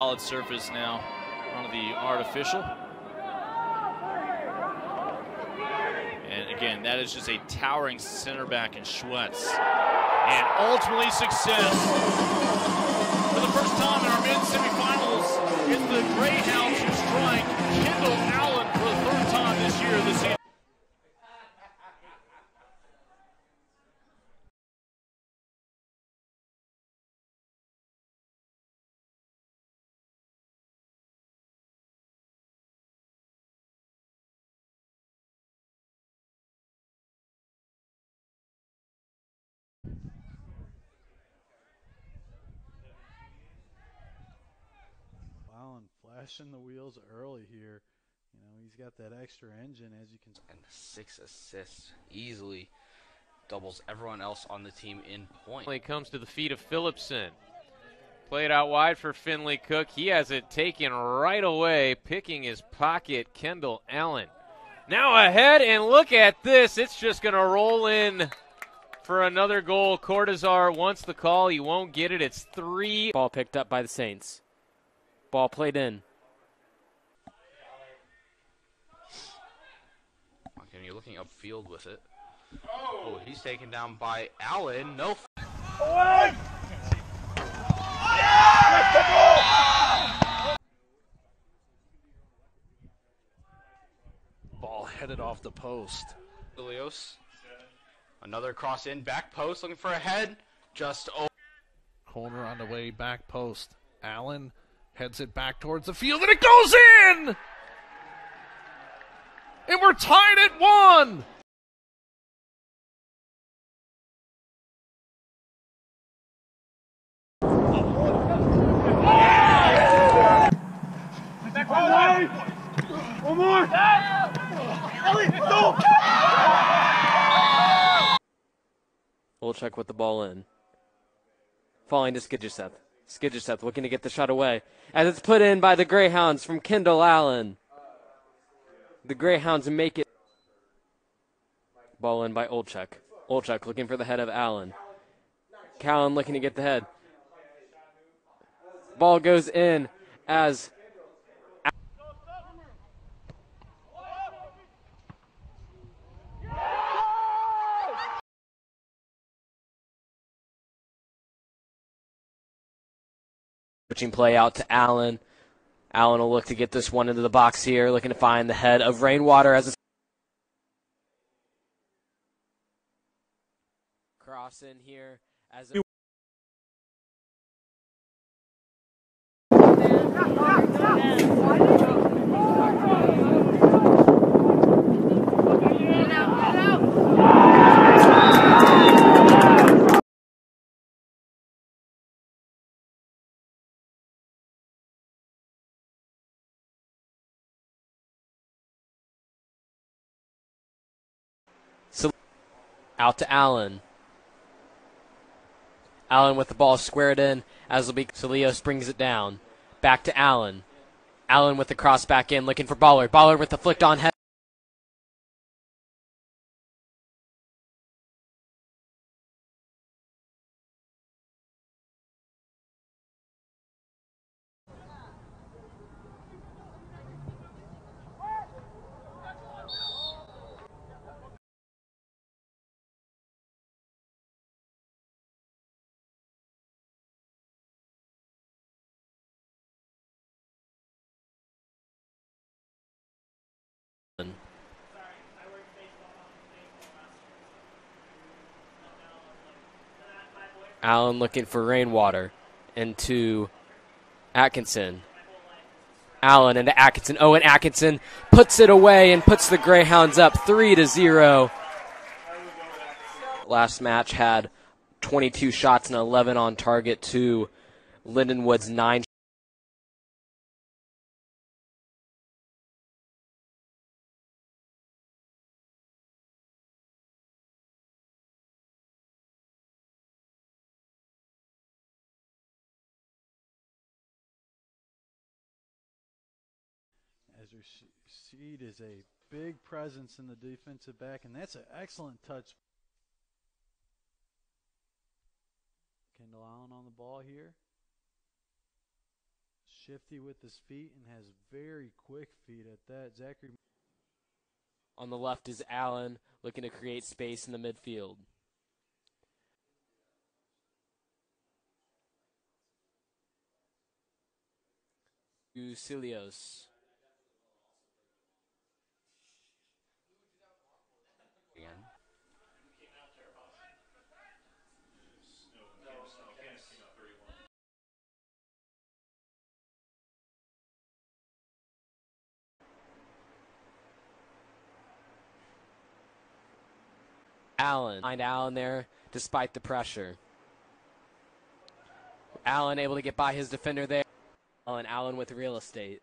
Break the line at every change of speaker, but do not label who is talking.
Solid surface now on the artificial. And again, that is just a towering center back in Schwetz. And ultimately success. For the first time in our men's semifinals, it's the Greyhounds who strike Kendall Allen for the third time this year this season.
Allen flashing the wheels early here. You know, he's got that extra engine as you can
and six assists easily doubles everyone else on the team in point.
Finally comes to the feet of Phillipson. Played out wide for Finley Cook. He has it taken right away, picking his pocket, Kendall Allen. Now ahead, and look at this. It's just going to roll in for another goal. Cortazar wants the call. He won't get it. It's three.
Ball picked up by the Saints. Ball played in.
Looking upfield with it. Oh, he's taken down by Allen. No.
Ball headed off the post.
Ilios. Another cross in, back post, looking for a head. Just oh,
Corner on the way, back post. Allen heads it back towards the field, and it goes in! And we're tied at one!
Olchek with the ball in. Falling to Skidgerseth. Skidgerseth looking to get the shot away. As it's put in by the Greyhounds from Kendall Allen. The Greyhounds make it. Ball in by Olchek. Olchek looking for the head of Allen. Callan looking to get the head. Ball goes in as Switching play out to Allen. Allen will look to get this one into the box here, looking to find the head of Rainwater as a cross in here as out to Allen. Allen with the ball squared in as will be Salios brings it down. Back to Allen. Allen with the cross back in, looking for Baller. Baller with the flicked on head. Allen looking for Rainwater into Atkinson. Allen into Atkinson. Owen Atkinson puts it away and puts the Greyhounds up three to zero. Last match had 22 shots and 11 on target to Lindenwood's nine.
As Rashid is a big presence in the defensive back, and that's an excellent touch. Kendall Allen on the ball here. shifty with his feet and has very quick feet at that. Zachary
On the left is Allen looking to create space in the midfield. Usilios.
Again.
Allen. Find Allen there despite the pressure. Allen able to get by his defender there. Allen, Allen with real estate.